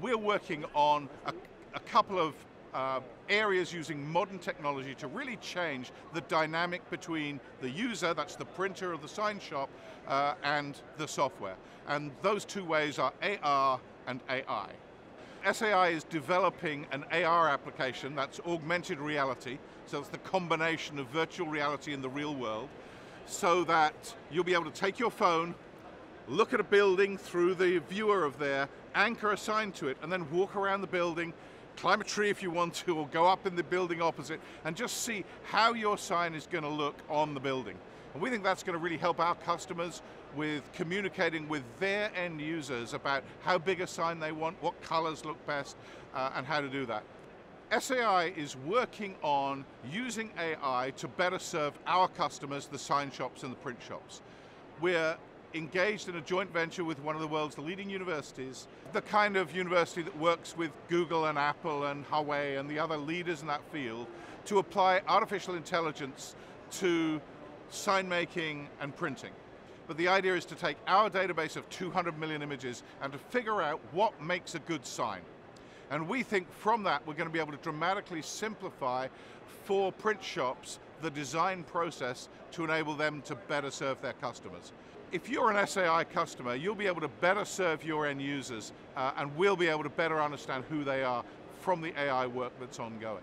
we're working on a, a couple of uh, areas using modern technology to really change the dynamic between the user, that's the printer of the sign shop, uh, and the software. And those two ways are AR and AI. SAI is developing an AR application that's augmented reality, so it's the combination of virtual reality and the real world, so that you'll be able to take your phone, look at a building through the viewer of there, anchor assigned to it, and then walk around the building, climb a tree if you want to, or go up in the building opposite, and just see how your sign is going to look on the building. And we think that's going to really help our customers with communicating with their end users about how big a sign they want, what colors look best, uh, and how to do that. SAI is working on using AI to better serve our customers, the sign shops and the print shops. We're engaged in a joint venture with one of the world's leading universities, the kind of university that works with Google and Apple and Huawei and the other leaders in that field to apply artificial intelligence to sign making and printing. But the idea is to take our database of 200 million images and to figure out what makes a good sign. And we think from that we're going to be able to dramatically simplify for print shops the design process to enable them to better serve their customers. If you're an SAI customer, you'll be able to better serve your end users uh, and we'll be able to better understand who they are from the AI work that's ongoing.